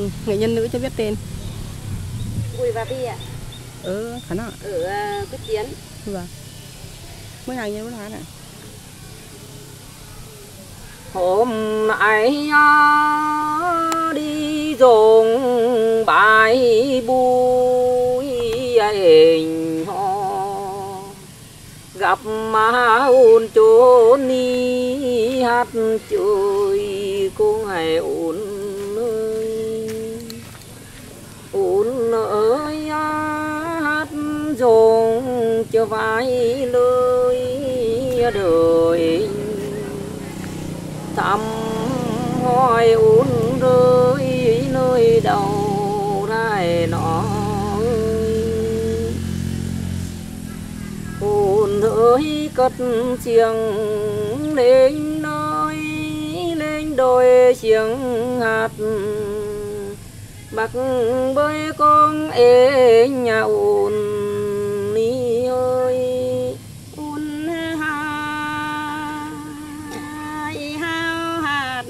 vâng nghệ nhân nữ cho biết tên. Bùi và Vi ạ. Ở khả năng ở uh, Quyết Chiến vâng. Mới hàng mới hàng này. Hôm nay đi dùng bài bùi hình họ gặp mà ôn chốn ni hát chơi cũng hay ôn ôn ơi hát dùng cho vai lưới đời. Tâm hoài uốn rơi nơi đầu đai nọ ôn ơi cất chiêng lên nơi, lên đôi chiêng hạt bạc bơi con ê nhà ồn. Ni ơi, un ha ai hao hạt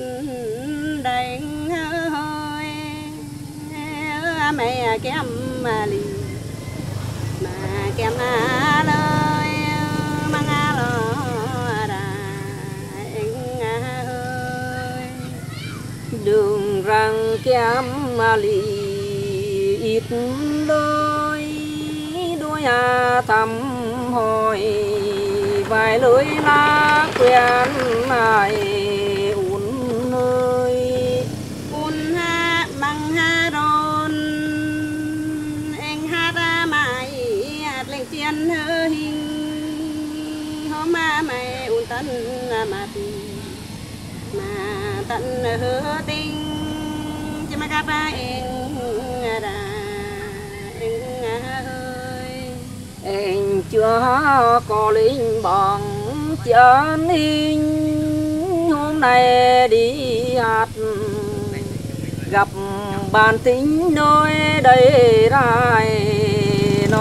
đánh hơi. Mẹ kém mà lì mà kém à lời. Mang à lo anh ơi đường răng kém mà lì ít đôi đôi à thăm hỏi. Vài lối lá quen mài uốn nơi un ha bằng ha ron anh hát ra mãi hát lên tiền hơ hình. Hôm mà mày un tân mặt mà tận hứa tình cho ba em ra ơi chưa có linh bằng chân hình. Hôm nay đi hát, gặp bàn tính nơi đây rai, nó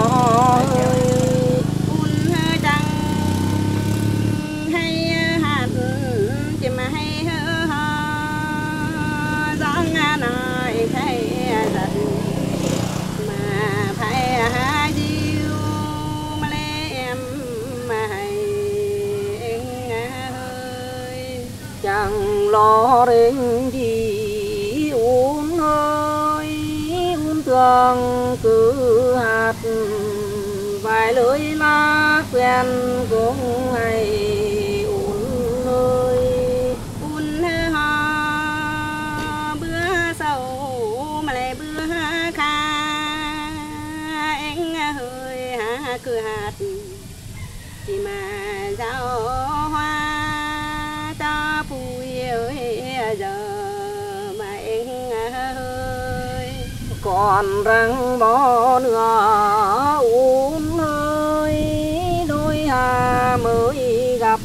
ơi lo đến đi uống hơi. Uống thương cứ hạt vài lưỡi lá quen cũng hay. Uống hơi un hơ hò bữa sầu mà lại bữa kha. Anh hơi hả cứ hạt thì mà giao còn răng bó nữa, uống hơi đôi hà mới gặp.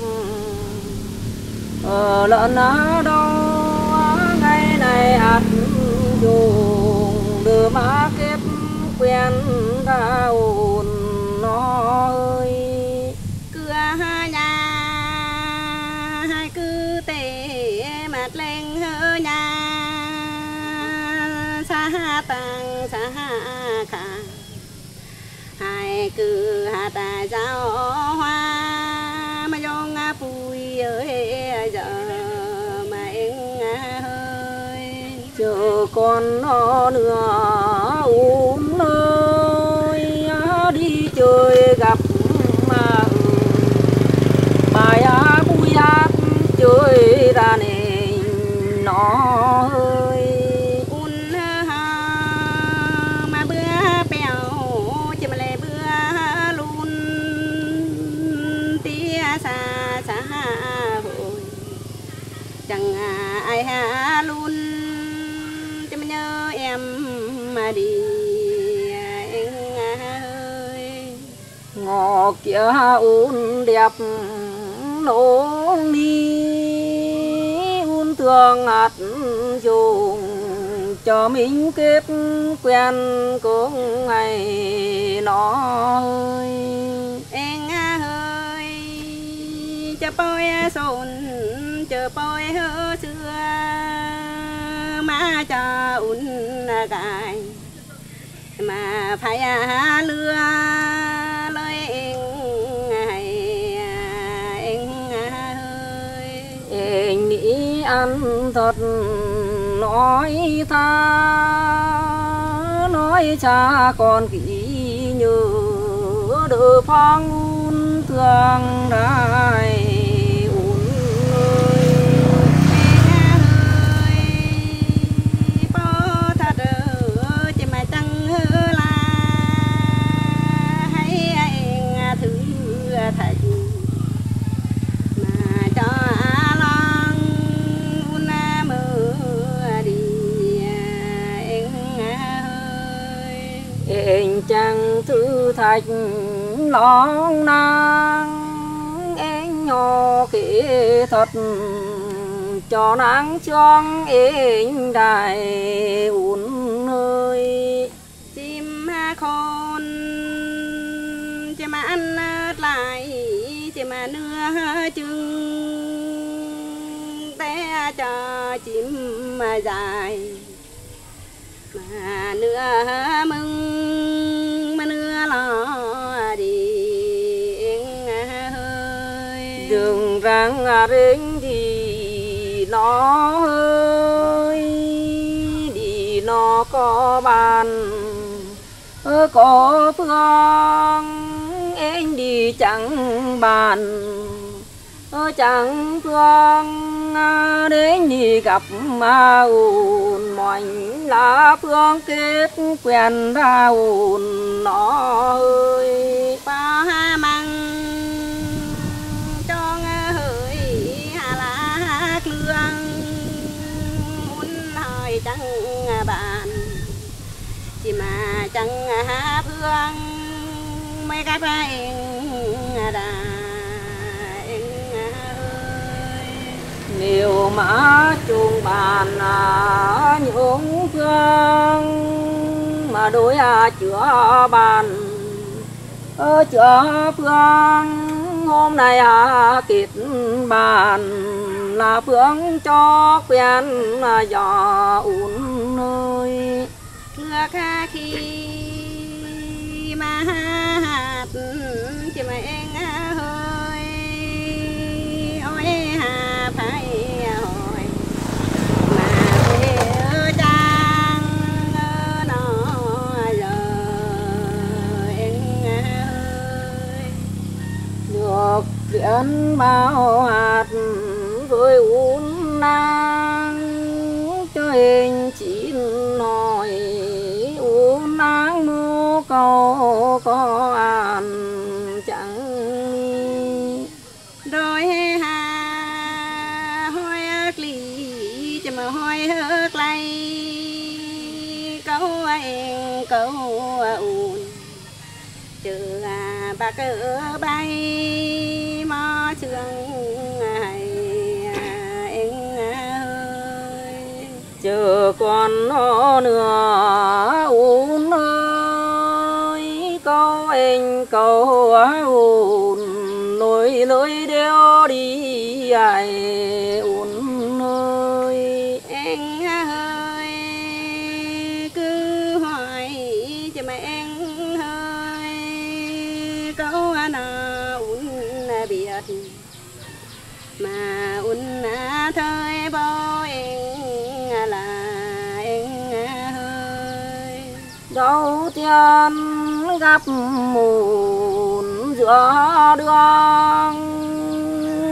Ở lợn ở đâu ngày này hạt dù đưa má kép quen. Cứ hà tà giao hoa. Mà dông bùi ơi giờ mà anh ơi chờ con nó nữa uống nơi đi chơi gặp mà. Bài á bùi hát chơi ra này kia un đẹp nông ni un thương hạt dùng cho mình kết quen cũng ngày nó ơi em ơi cho bôi sồn chờ bôi hơ xưa, má cha un cài mà phải à lưa ăn thật nói tha. Nói cha con kỹ nhớ đỡ phong thường thương đại anh chẳng thư thạch long nắng em nhỏ kỹ thật cho nắng choang anh đại uốn nơi chim khôn, chim ăn lại, chim nưa chừng té cho chim mà dài, mà nưa mừng. Đường à đến thì nó hơi đi, nó có bàn có phương. Em đi chẳng bàn chẳng phương. Đến đi gặp ma ùn, mảnh lá phương kết quen ra ùn, nó ơi ba ha mấy cái phải đà ơi. Nhiều mã chung bàn à, những phương mà đối à chữa bàn ơ chữa phương hôm nay à kịp bàn là phương cho quen là dò ún nơi thưa kha khi hát chỉ mà cỡ bay mò trường ngày anh ơi, chờ con nó nữa uống ơi câu anh câu uốn nối lưỡi đeo đi ai nhân gặp mùn giữa đường.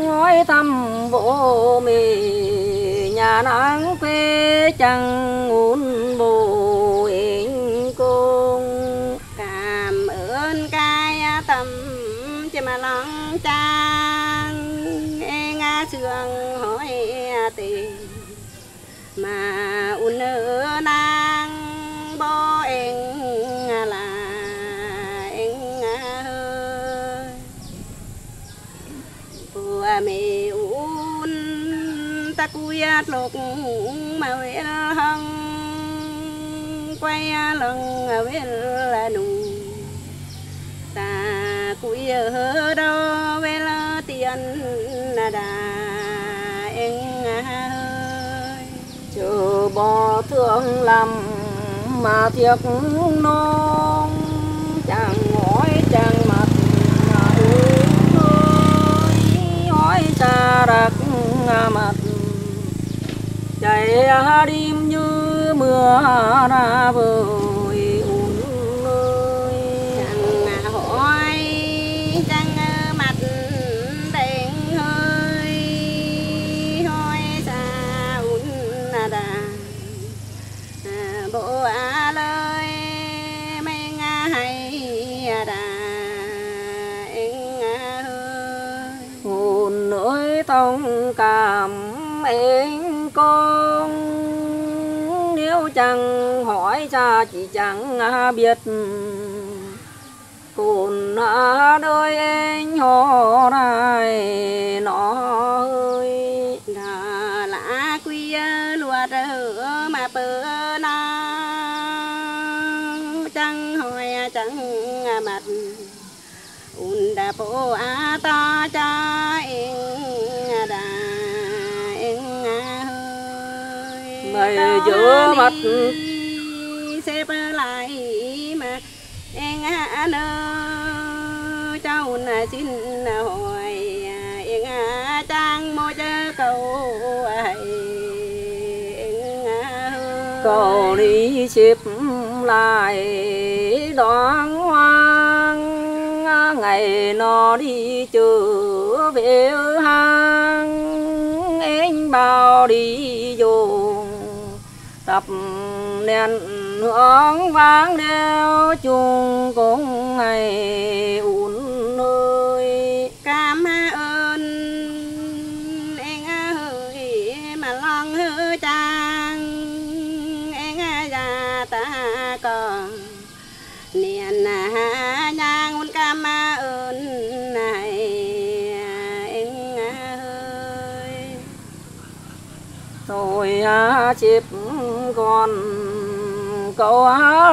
Hỏi thăm vô mì, nhà nắng quê chẳng muốn bụi cung. Cảm ơn cái tâm chỉ mà lắng trang nghe nga trường hỏi tình mà của mẹ un ta cùi lục mà về hăng quay lần về là nụ. Ta cùi ở đó về là tiền là đà em ơi chờ bò thương lầm mà thiệt non chẳng ngói chẳng mặt mà uống ơi Ta cha đặc mặt chạy đêm như mưa ra vừa thông cảm em con. Nếu chẳng hỏi cha chỉ chẳng biết. Cồn đôi anh họ này, nó ơi là là quy lùa rỡ mà bơ na chẳng hỏi, chẳng mặt. Un po ata a ta cha. Đó giữa mặt xếp lại mà em nơ. Cháu là xin hỏi em trang mô chớ cầu cầu đi xếp lại đoán hoang ngày nó đi chữa về hang. Anh bao đi tập nền hương vang đeo chung cũng ngày ủn ơi cảm ơn, em ơi mà lòng hư trang em già ta còn niên à, nhang muốn cảm ơn này. Em ơi tôi à, chip còn câu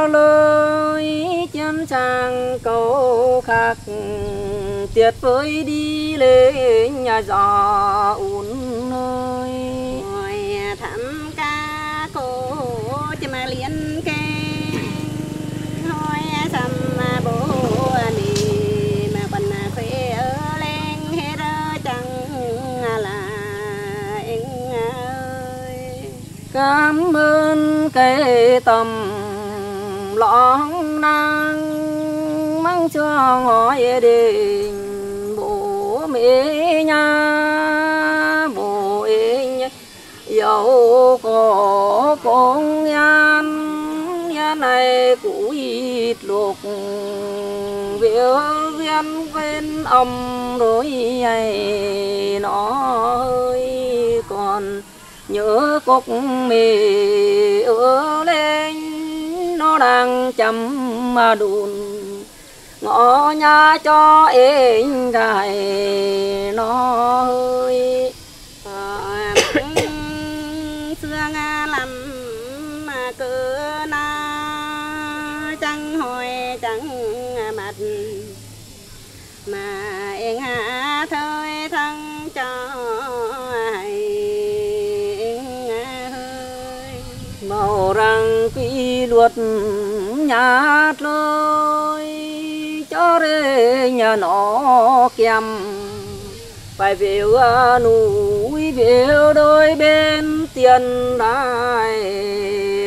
lời chân trang câu khác. Tiệt với đi lên nhà giò ủn nơi. Tầm lõng năng mang cho hỏi đình bố mẹ nhà, bố anh dẫu có con yan nhà này cũ ít luộc việc viên quên ông đối ấy nó ơi, còn nhớ cúc mì ứa lên nó đang chậm mà đùn. Ngõ nhà cho em gài nó hơi Ờ, xưa nga mà cứ na quy luật nhạt cho rê nhà nó kèm phải về à, núi về đôi bên tiền đài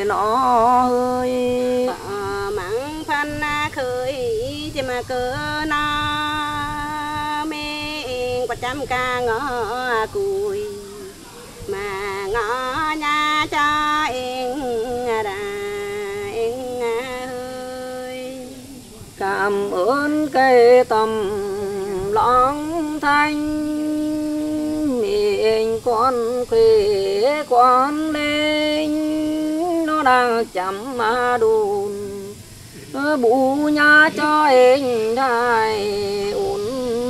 nó hơi. Ờ, mắng phân khơi chỉ mà cứ na mê quả trăm ca ngõ cùi. Mà ngõ nhà cho em cảm ơn cây tầm lòng thanh. Mình con khỉ con lên, nó đang chậm mà đùn. Bù nhà cho em đại ổn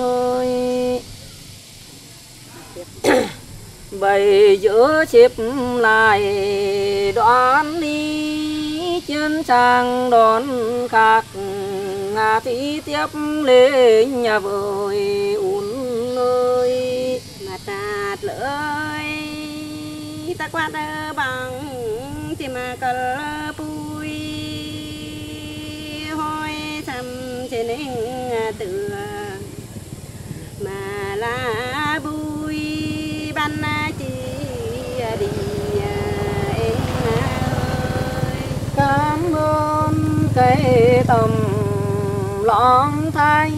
ơi. Bày giữa xếp lại, đoán đi chân sang đón khác ngà thi tiếp lên nhà vời ún ơi, mà ta lỡi ta qua đơ bằng, thì mà cờ bùi. Hoi thăm trên nên à, tự mà là bùi. Ban à, chỉ à, đi em ơi. Cảm ơn cái tâm lòng thanh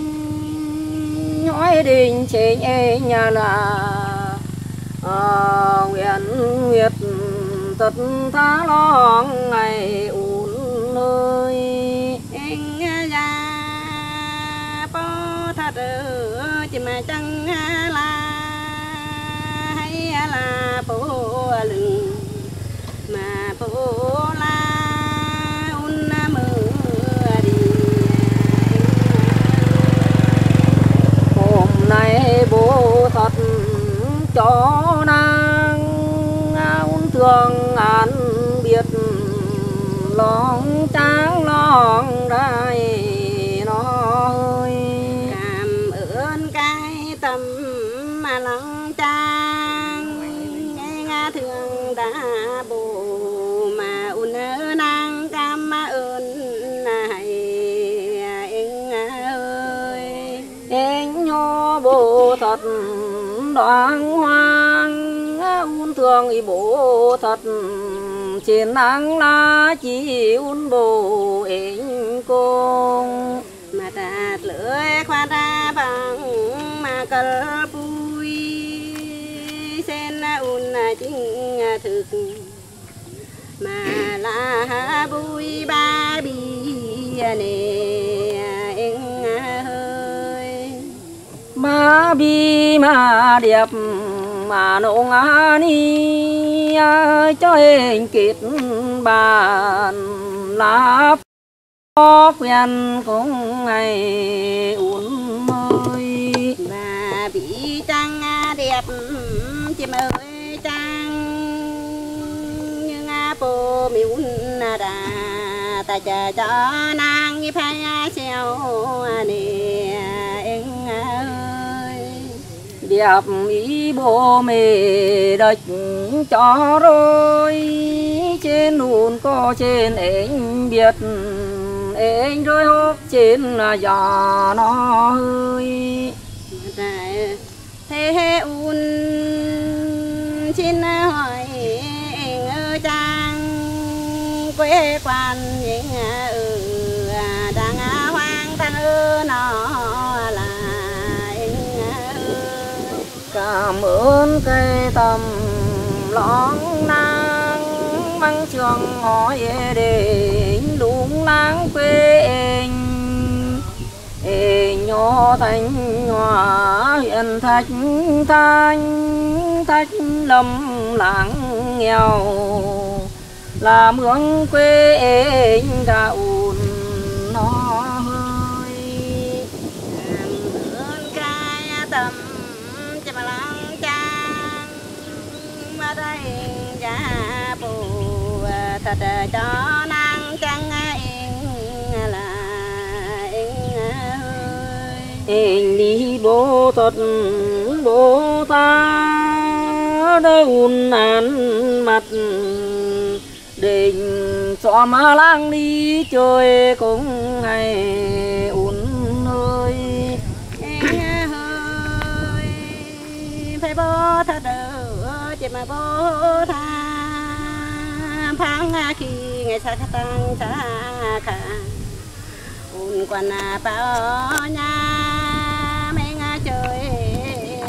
nói đình nhẹ nhà là à, nguyện nguyệt tật tha lo ngày ủn nơi. Anh ra bó thật ở chỉ mà chẳng là hay là bố lừng mà bố la un mưa đi này nay bố thật cho nàng ôn thương an biệt lòng tráng lòng đai. Đoan hoang un thương y bố thật. Trên nắng lá chỉ un bố em công mà đạt lưỡi khoa ra bằng mà cờ bùi sen un chính thực. Mà là bùi ba bi nè ma bi ma đẹp mà nông ni. Cho em kết bàn, lá có quen cũng ngày uốn ơi và bị trăng đẹp, chim ơi trăng. Như nga bồ miếu đà, ta chờ cho nàng như phai xeo nè đẹp ý bố mẹ đạch cho rồi. Trên nụn có trên anh biết, anh rồi hốt trên là giò nó ơi thế thế un xin hỏi anh ơi trang quê quan những ở đang hoang thân ơ nó cảm ơn cây tầm lõng nang mang trường hỏi để đúng láng quê anh. Nhỏ thanh hòa hiện thạch thanh thạch lâm lãng nghèo. Là mướn quê anh gạo trời cho nàng chẳng yên là yên ơi đi bố thật bố ta đâu ăn mặt. Đình cho mà lang đi chơi cũng ngày uốn ơi Anh ơi phải bố thật đâu, chỉ mà bố thật phang khi à, ngày xa tăng xa khả. Un quan à, bao nhà mấy ngã chơi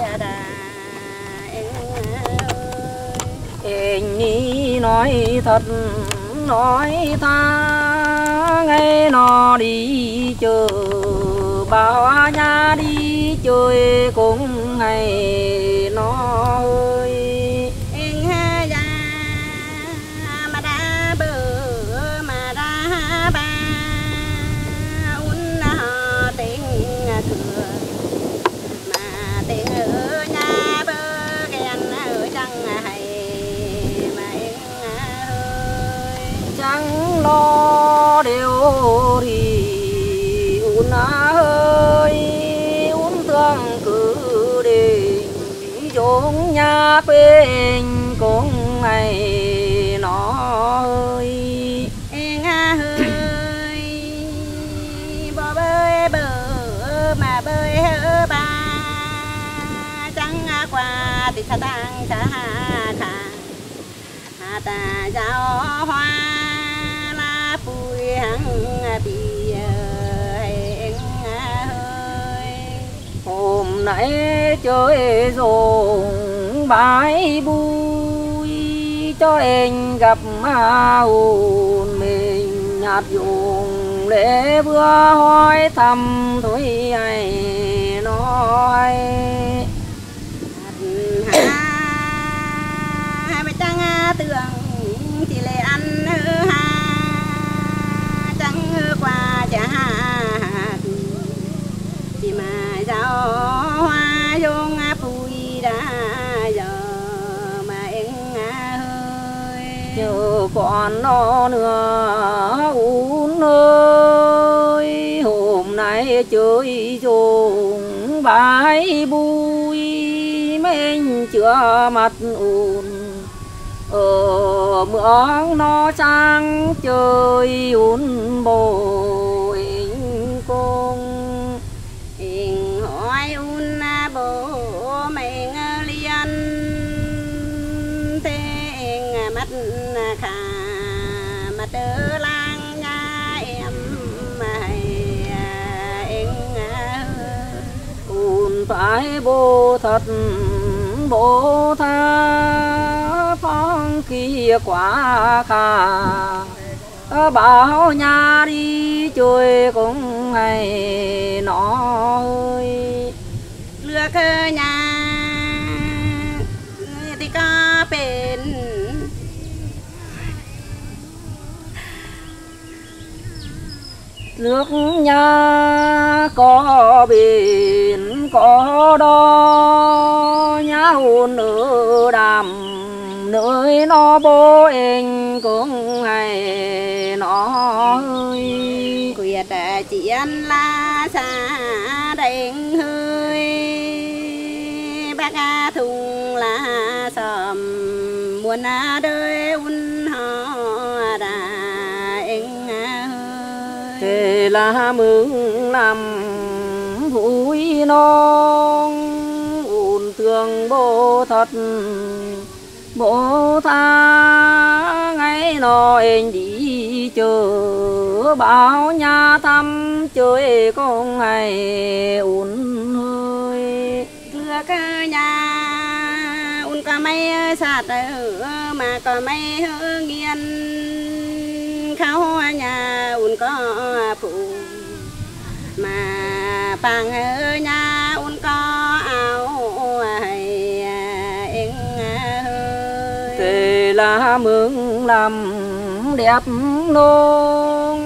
à, đà anh đi nói thật, nói tha nghe nó đi chờ bao nhà đi chơi cũng ngày thì un á ơi un thương cứ để chốn nhà quê cũng ngày nó ơi. Em à ơi bò bơi bờ mà bơi hơ ba. Trắng qua thì sa tăng sa hà ta ta giao hoa. Nãy chơi rồng bãi bùi cho anh gặp hồn mình. Nhạt dùng để vừa hỏi thăm, thôi ai nói. Hai mươi trăng à, à, tường. Mà giao hoa dung bùi đã giờ mà em hơi. Chờ còn nó nữa uống ơi hôm nay chơi dùng bãi bùi mình chưa mặt ùn. Ở mương nó trắng chơi uốn bồi cung tử tớ lang nha em, mày à, em cùn phải bố thật, bố tha, phong kia quá khả ờ, bảo nhà đi, chơi cũng hay nó ơi lừa cơ nhà nước nhà có biển, có đó nhà hồn nữ đàm, nơi nó bố anh cũng hay, nó ơi quyệt à, chỉ ăn la xa đánh hơi. Bác thùng la sầm muôn đời là mừng năm vui non ùn thương bố thật bố tha ngày nó anh đi chờ báo nhà thăm chơi con ngày ùn hơi. Thưa cả nhà, ủn có mấy sạt ở, mà có mấy nghiêng nghiền nhà un có phụ. Mà bằng ở nhà un có áo hay à, em à, hơi. Là mừng làm đẹp nôn,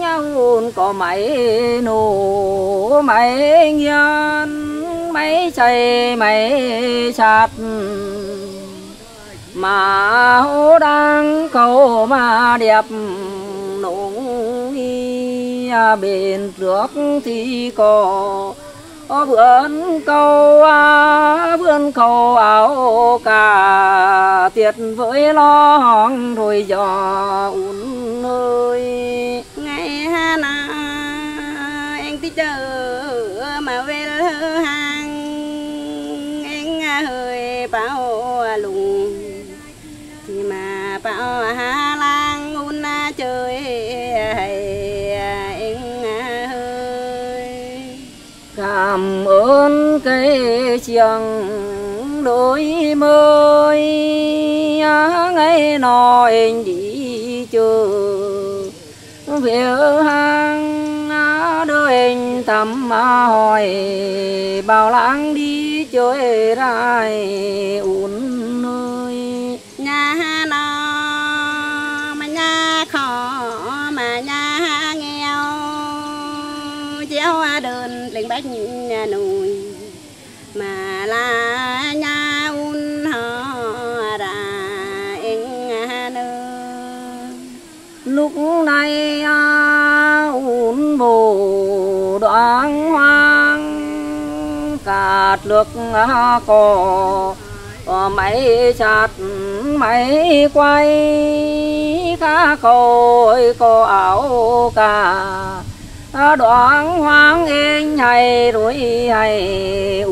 nhau un có mấy nụ mấy nhân mấy chạy mấy chặt mà hô đang cầu mà đẹp bên trước thì có vườn câu à, vườn câu áo cả tiệt với lo hòn rồi giò un ơi. Ngày hà na anh tí chờ mà về hàng anh hơi bao lùng. Thì mà bao hà lang un chơi cảm ơn cái chiêng đôi mới ngày nói đi chờ về hang đôi anh hỏi. Bảo lãng đi chơi rai uốn nơi nhà nó mà nhà khó mà nhà nghèo. Chéo đơn lên bách la là nhà un họ ra em nơi lúc này à, un bồ đoán hoang, cạt nước cỏ à, có à, mấy chặt mấy quay cá khôi, có áo cả đoán hoang anh hay rồi hay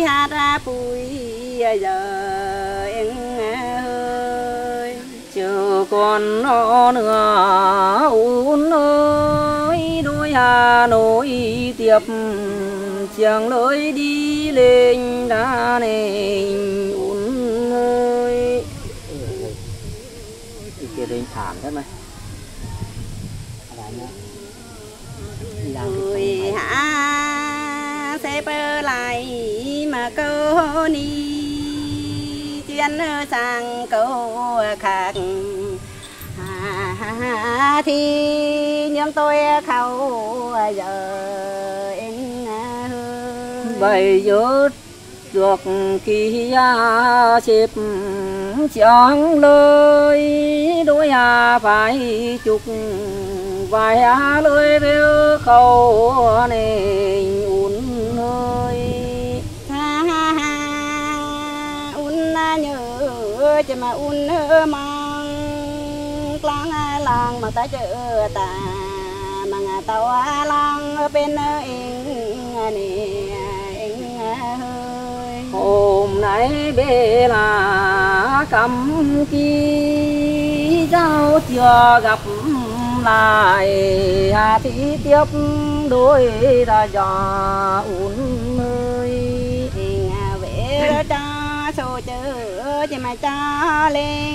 hát ra bùi giờ em ơi chờ con nó nữa un ơi đôi hà nội tiếp chẳng lối đi lên đã nền un ơi. Kia lên thảm thế mày người hạ xếp lại mà cô ni. Chuyên sang câu khác. À, thì nhóm tôi khâu giờ em bây giờ được kia xếp chẳng lời đôi à phải chúc vài á lưới bêu khâu này un hơi. Ha ha ha un na nhớ chỉ mà un hơ mang lang lang mà ta chở ta mà ngà tàu lang ở bên ing hơi. Hôm nay bê là cầm kỳ giao chưa gặp lại. Hà thị tiếp đôi ra giò un ơi. Ing về cha sô chở chỉ mà cha lên.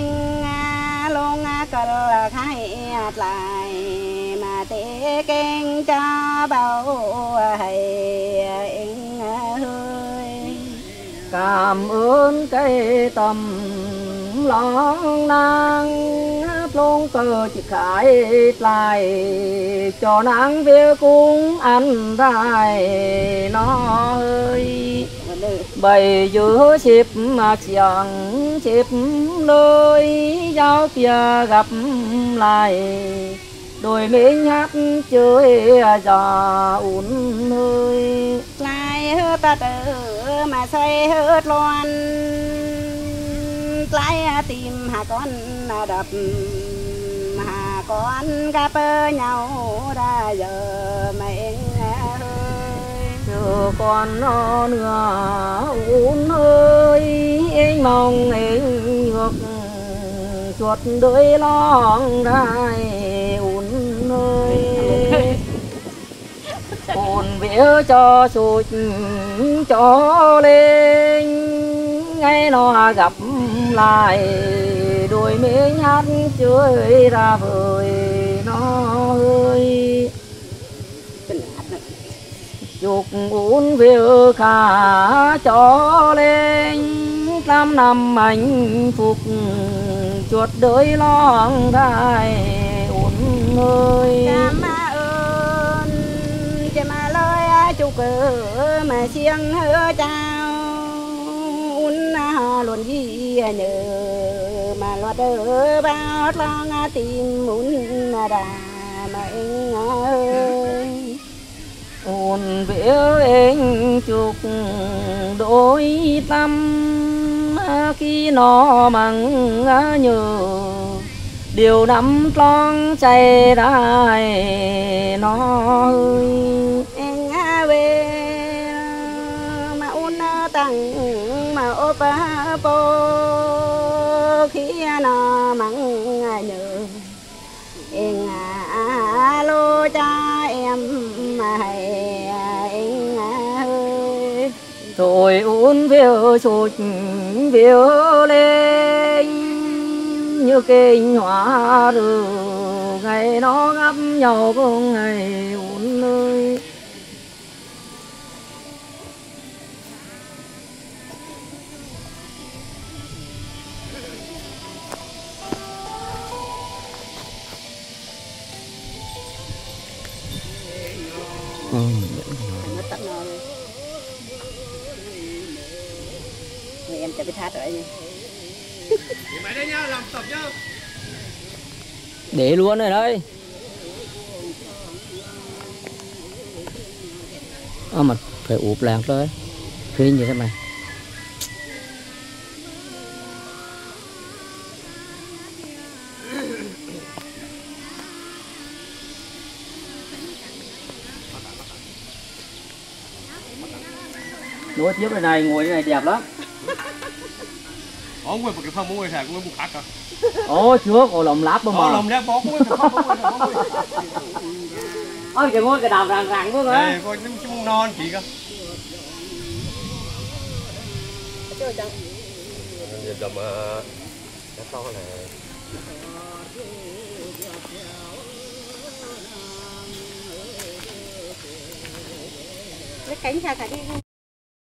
Luôn cờ là khai lại. Mà tế kênh cha bao hay cảm ơn cái tâm lòng nắng luôn cờ chỉ khải lại. Cho nắng về cũng ăn đài nó ơi. Bày giữa xịp mà chẳng xịp nơi giao kia gặp lại. Đôi mình hát chơi giò ủn hơi lại hơ ta tự mà say hớt loan. Lại tìm hà con đập con gặp nhau ra giờ mẹ ơi con nó nữa un ơi anh mong anh ngược chuột đôi lòng đai un ơi hồn vía cho sụt cho lên ngay nó gặp lại, đôi mê nhát chơi ra vời nó ơi chục uốn viu khả cho lên tam năm hạnh phục chuột đời lo ngại uốn ơi cảm ơn chỉ mà lời chúc mà xiên hứa cha luôn gì nhớ. Mà loạt đỡ bao long tìm un đà mà anh ơi. Ồn vẽ anh chục đôi tâm à, khi nó mắng nhớ điều nắm con chạy đài nó ơi. Anh về, mà un tăng ô ba bô khi nó mắng nhớ. À alo cha em mà em ơi. Rồi uốn phiêu sụt phiêu lên, như kinh hoa rừng ngày nó gặp nhau cùng ngày uốn ơi nó tắt nó rồi Rồi em sẽ bị thắt rồi nha. Mày đây nhá làm tập nhá. Để luôn rồi đấy. À, mà phải ụp lạc thôi. Khi như thế này nối tiếp đây này ngồi đây này đẹp lắm Ủa, quên một cái phong mua sạc, quên một khắc à. ồ trước ồ lòng láp mà lòng ra bó, quên một phong ôi cái ngôi cái đào ràng ràng quá hả Đây, coi chúng chúng non chị cơ. Giờ tầm cái to này. lấy cánh ra cả đi